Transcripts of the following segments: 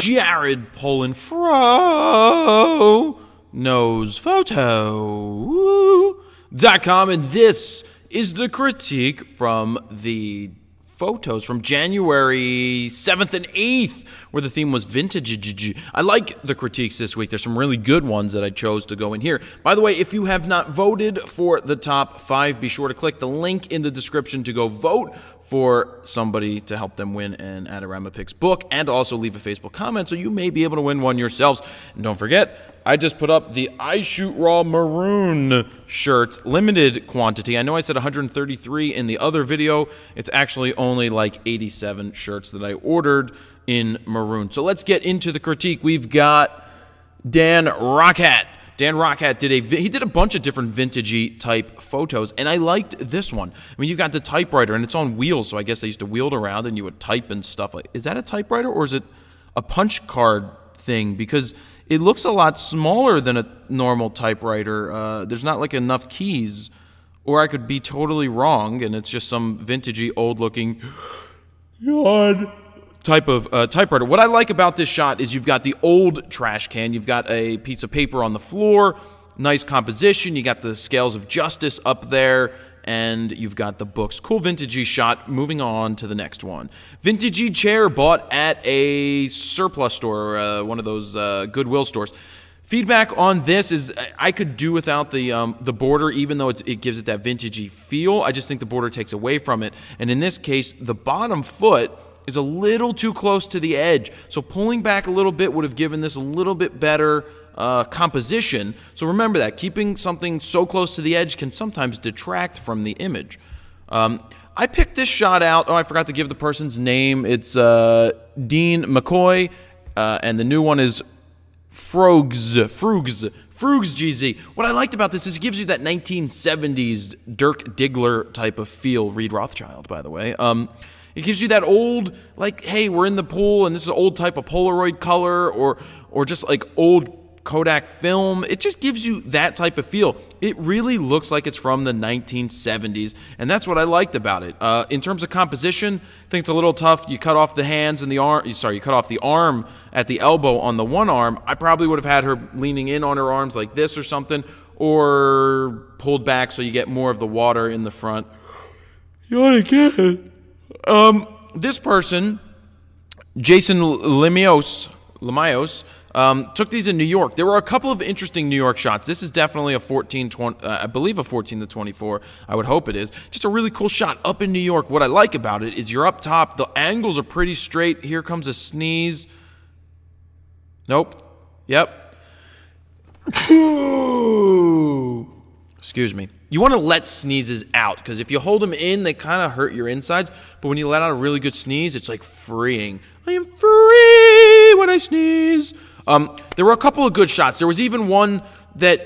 Jared Polinfro knows photo.com, and this is the critique from the photos from January 7th and 8th, where the theme was vintage. I like the critiques this week. There's some really good ones that I chose to go in here. By the way, if you have not voted for the top five, be sure to click the link in the description to go vote for somebody to help them win an Adorama Picks book and also leave a Facebook comment so you may be able to win one yourselves. And don't forget, I just put up the I Shoot Raw Maroon shirts, limited quantity. I know I said 133 in the other video. It's actually only like 87 shirts that I ordered in maroon. So let's get into the critique. We've got Dan Rockhat Dan Rockhat did a he did a bunch of different vintagey type photos, and I liked this one. I mean, you got the typewriter, and it's on wheels, so I guess they used to wheel it around, and you would type and stuff. Like, is that a typewriter or is it a punch card thing? Because it looks a lot smaller than a normal typewriter. Uh, there's not like enough keys, or I could be totally wrong, and it's just some vintagey, old-looking. God type of uh, typewriter. What I like about this shot is you've got the old trash can, you've got a piece of paper on the floor, nice composition, you got the scales of justice up there, and you've got the books. Cool vintagey shot. Moving on to the next one. Vintagey chair bought at a surplus store, uh, one of those uh, Goodwill stores. Feedback on this is I could do without the um, the border, even though it gives it that vintagey feel. I just think the border takes away from it. And in this case, the bottom foot is a little too close to the edge. So pulling back a little bit would have given this a little bit better uh, composition. So remember that. Keeping something so close to the edge can sometimes detract from the image. Um, I picked this shot out. Oh, I forgot to give the person's name. It's uh, Dean McCoy, uh, and the new one is Frogs. Frogs. Frogs GZ. What I liked about this is it gives you that 1970s Dirk Diggler type of feel. Reed Rothschild, by the way. Um, it gives you that old, like, hey, we're in the pool and this is an old type of Polaroid color or, or just like old Kodak film. It just gives you that type of feel. It really looks like it's from the 1970s, and that's what I liked about it. Uh, in terms of composition, I think it's a little tough. You cut off the hands and the arm. Sorry, you cut off the arm at the elbow on the one arm. I probably would have had her leaning in on her arms like this or something, or pulled back so you get more of the water in the front. Yawn again. Um, this person, Jason Lemios, Lemios, um, took these in New York. There were a couple of interesting New York shots. This is definitely a 14, 20, uh, I believe a 14 to 24. I would hope it is. Just a really cool shot up in New York. What I like about it is you're up top. The angles are pretty straight. Here comes a sneeze. Nope. Yep. Excuse me. You want to let sneezes out because if you hold them in, they kind of hurt your insides. But when you let out a really good sneeze, it's like freeing. I am free when I sneeze. Um, there were a couple of good shots. There was even one that, uh,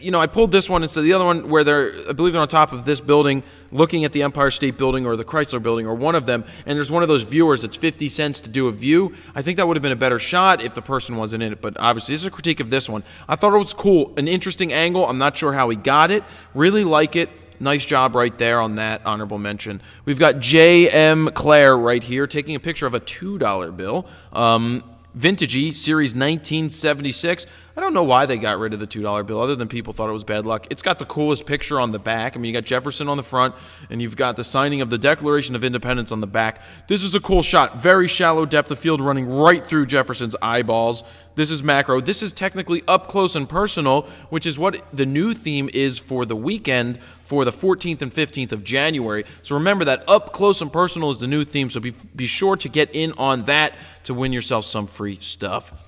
you know, I pulled this one instead of the other one where they're, I believe they're on top of this building looking at the Empire State Building or the Chrysler Building or one of them, and there's one of those viewers that's 50 cents to do a view. I think that would have been a better shot if the person wasn't in it, but obviously, this is a critique of this one. I thought it was cool, an interesting angle. I'm not sure how he got it. Really like it. Nice job right there on that honorable mention. We've got J.M. Claire right here taking a picture of a $2 bill. Um, Vintagey, Series 1976. I don't know why they got rid of the $2 bill, other than people thought it was bad luck. It's got the coolest picture on the back. I mean, you got Jefferson on the front, and you've got the signing of the Declaration of Independence on the back. This is a cool shot. Very shallow depth of field running right through Jefferson's eyeballs. This is macro. This is technically up close and personal, which is what the new theme is for the weekend for the 14th and 15th of January. So remember that up close and personal is the new theme, so be, be sure to get in on that to win yourself some free stuff.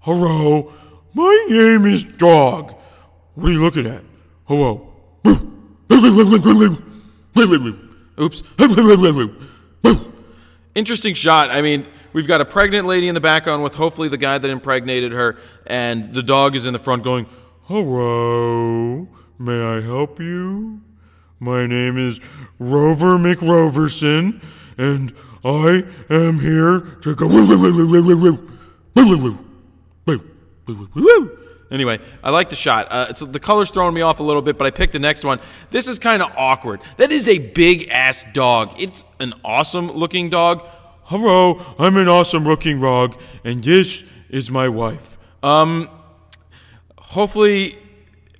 Hello, my name is Dog. What are you looking at? Hello. Oops. Interesting shot. I mean, we've got a pregnant lady in the background with hopefully the guy that impregnated her, and the dog is in the front going, Hello. May I help you? My name is Rover McRoverson, and I am here to go. Anyway, I like the shot. Uh, it's, the color's throwing me off a little bit, but I picked the next one. This is kind of awkward. That is a big ass dog. It's an awesome looking dog. Hello, I'm an awesome looking dog, and this is my wife. Um, hopefully,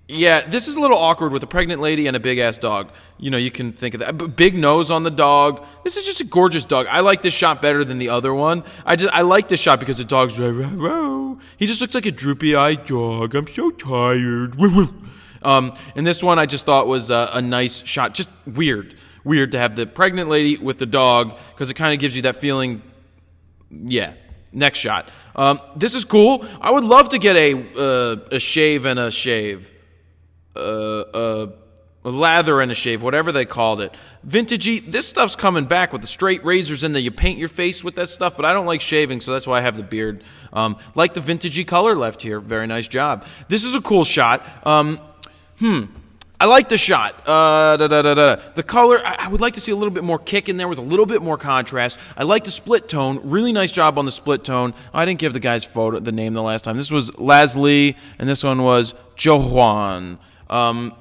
yeah, this is a little awkward with a pregnant lady and a big ass dog. You know, you can think of that. Big nose on the dog. This is just a gorgeous dog. I like this shot better than the other one. I just I like this shot because the dog's rah, rah. he just looks like a droopy eyed dog. I'm so tired. Um, and this one I just thought was a, a nice shot. Just weird, weird to have the pregnant lady with the dog because it kind of gives you that feeling. Yeah. Next shot. Um, this is cool. I would love to get a uh, a shave and a shave, a lather and a shave, whatever they called it. Vintagey. This stuff's coming back with the straight razors in there. You paint your face with that stuff, but I don't like shaving, so that's why I have the beard. Um, like the vintagey color left here. Very nice job. This is a cool shot. Um, Hmm. I like the shot. Uh, da, da, da. The color, I, I would like to see a little bit more kick in there with a little bit more contrast. I like the split tone. Really nice job on the split tone. I didn't give the guy's photo the name the last time. This was Lee, and this one was Johan. Um,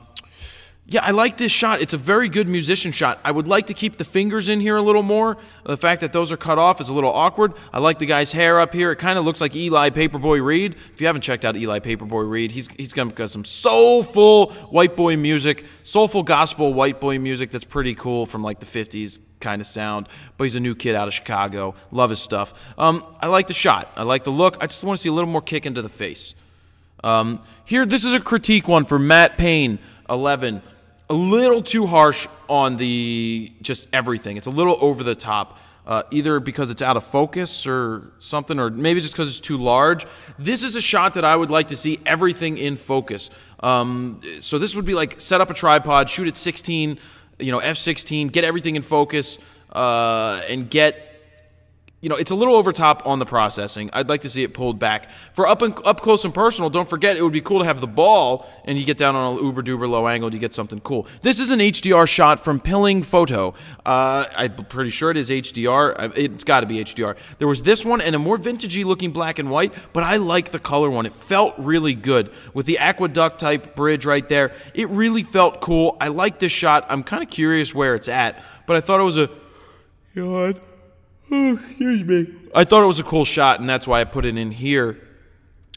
yeah, I like this shot. It's a very good musician shot. I would like to keep the fingers in here a little more. The fact that those are cut off is a little awkward. I like the guy's hair up here. It kind of looks like Eli Paperboy Reed. If you haven't checked out Eli Paperboy Reed, he's he's got some soulful white boy music, soulful gospel white boy music that's pretty cool from like the 50s kind of sound. But he's a new kid out of Chicago. Love his stuff. Um, I like the shot. I like the look. I just want to see a little more kick into the face. Um, here, this is a critique one for Matt Payne, 11 a little too harsh on the just everything. It's a little over the top. Uh, either because it's out of focus or something, or maybe just because it's too large. This is a shot that I would like to see everything in focus. Um, so this would be like set up a tripod, shoot at 16, you know, f16, get everything in focus, uh, and get you know, it's a little over top on the processing. I'd like to see it pulled back. For up and up close and personal, don't forget it would be cool to have the ball and you get down on a uber duber low angle, you get something cool. This is an HDR shot from Pilling Photo. Uh, I'm pretty sure it is HDR. It's got to be HDR. There was this one and a more vintagey looking black and white, but I like the color one. It felt really good with the aqueduct type bridge right there. It really felt cool. I like this shot. I'm kind of curious where it's at, but I thought it was a God. Excuse me. I thought it was a cool shot, and that's why I put it in here.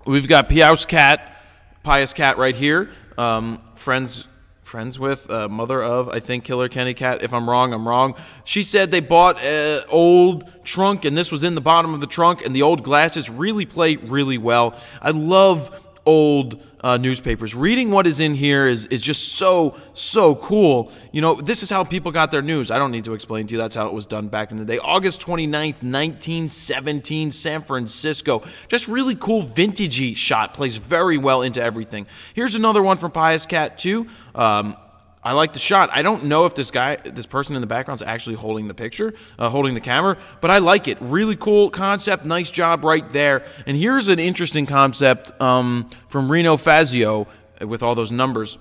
We've got Pious Cat, Pious Cat right here. Um, friends friends with, uh, mother of, I think, Killer Kenny Cat. If I'm wrong, I'm wrong. She said they bought an old trunk, and this was in the bottom of the trunk, and the old glasses really play really well. I love old uh, newspapers. Reading what is in here is, is just so, so cool. You know, this is how people got their news. I don't need to explain to you. That's how it was done back in the day. August 29th, 1917, San Francisco. Just really cool vintagey shot. Plays very well into everything. Here's another one from Pious Cat 2. Um, I like the shot. I don't know if this guy, this person in the background is actually holding the picture, uh, holding the camera, but I like it. Really cool concept. Nice job right there. And here's an interesting concept um, from Reno Fazio with all those numbers.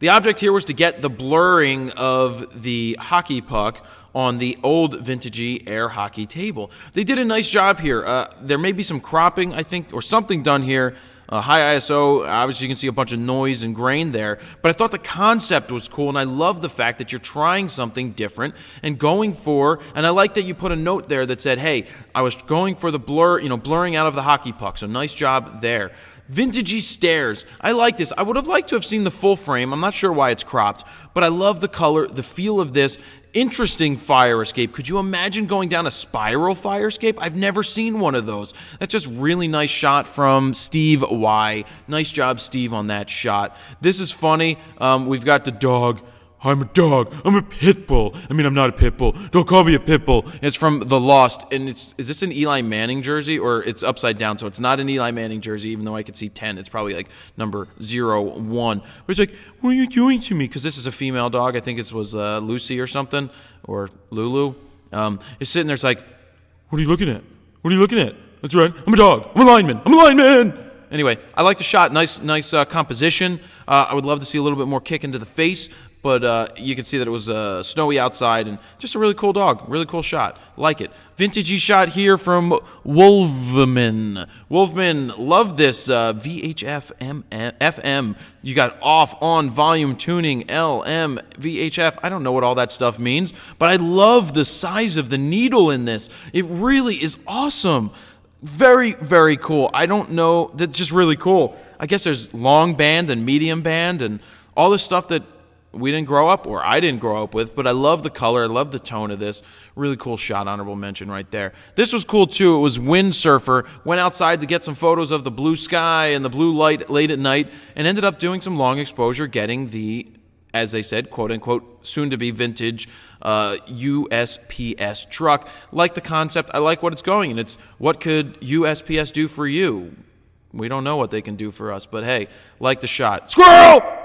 The object here was to get the blurring of the hockey puck on the old vintagey air hockey table. They did a nice job here. Uh, there may be some cropping, I think, or something done here uh, high ISO, obviously you can see a bunch of noise and grain there, but I thought the concept was cool, and I love the fact that you're trying something different and going for, and I like that you put a note there that said, hey, I was going for the blur, you know, blurring out of the hockey puck, so nice job there. Vintagey stairs. I like this. I would have liked to have seen the full frame. I'm not sure why it's cropped, but I love the color, the feel of this. Interesting fire escape. Could you imagine going down a spiral fire escape? I've never seen one of those. That's just really nice shot from Steve Y. Nice job, Steve, on that shot. This is funny. Um, we've got the dog I'm a dog. I'm a pit bull. I mean, I'm not a pit bull. Don't call me a pit bull. It's from The Lost, and it's is this an Eli Manning jersey or it's upside down? So it's not an Eli Manning jersey, even though I could see ten. It's probably like number zero one. But it's like, what are you doing to me? Because this is a female dog. I think it was uh, Lucy or something or Lulu. Um, it's sitting there. It's like, what are you looking at? What are you looking at? That's right. I'm a dog. I'm a lineman. I'm a lineman. Anyway, I like the shot. Nice, nice uh, composition. Uh, I would love to see a little bit more kick into the face. But uh, you can see that it was uh, snowy outside and just a really cool dog. Really cool shot. Like it. Vintagey shot here from Wolfman. Wolfman, love this uh, VHF FM. You got off, on, volume tuning, LM, VHF. I don't know what all that stuff means, but I love the size of the needle in this. It really is awesome. Very, very cool. I don't know. That's just really cool. I guess there's long band and medium band and all this stuff that we didn't grow up or I didn't grow up with, but I love the color. I love the tone of this. Really cool shot, honorable mention right there. This was cool too. It was Windsurfer. Went outside to get some photos of the blue sky and the blue light late at night and ended up doing some long exposure, getting the as they said, quote unquote, soon to be vintage uh, USPS truck. Like the concept, I like what it's going, and it's what could USPS do for you? We don't know what they can do for us, but hey, like the shot. Squirrel!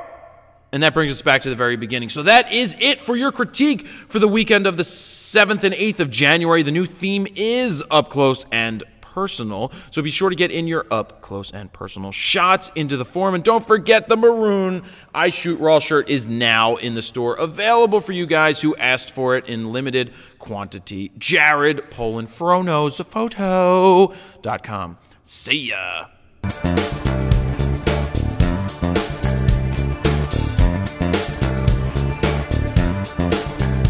And that brings us back to the very beginning. So that is it for your critique for the weekend of the 7th and 8th of January. The new theme is up close and personal. So be sure to get in your up close and personal shots into the form. And don't forget the maroon I Shoot Raw shirt is now in the store, available for you guys who asked for it in limited quantity. Jared Polin photo.com. See ya.